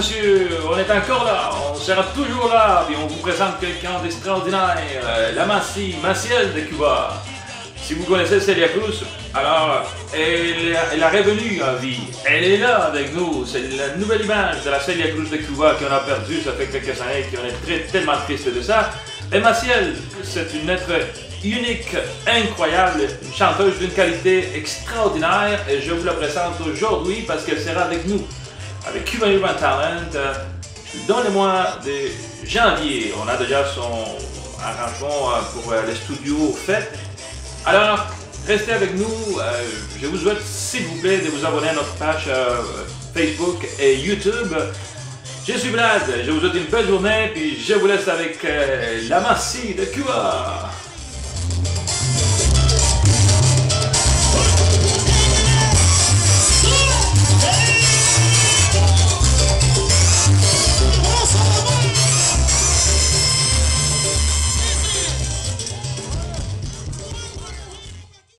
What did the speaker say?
messieurs, on est encore là, on sera toujours là, et on vous présente quelqu'un d'extraordinaire, euh, la Massi, Maciel de Cuba. Si vous connaissez Celia Cruz, alors elle, elle a revenu en vie. Elle est là avec nous. C'est la nouvelle image de la Celia Cruz de Cuba qu'on a perdue. Ça fait quelques années qu'on est très, tellement triste de ça. Et Maciel, c'est une être unique, incroyable, une chanteuse d'une qualité extraordinaire. Et je vous la présente aujourd'hui parce qu'elle sera avec nous avec Cuban Urban Talent euh, dans le mois de janvier. On a déjà son arrangement euh, pour euh, les studios fait. Alors, restez avec nous. je vous souhaite, s'il vous plaît, de vous abonner à notre page Facebook et YouTube. Je suis Vlad, je vous souhaite une belle journée, puis je vous laisse avec la Massie de Cuba.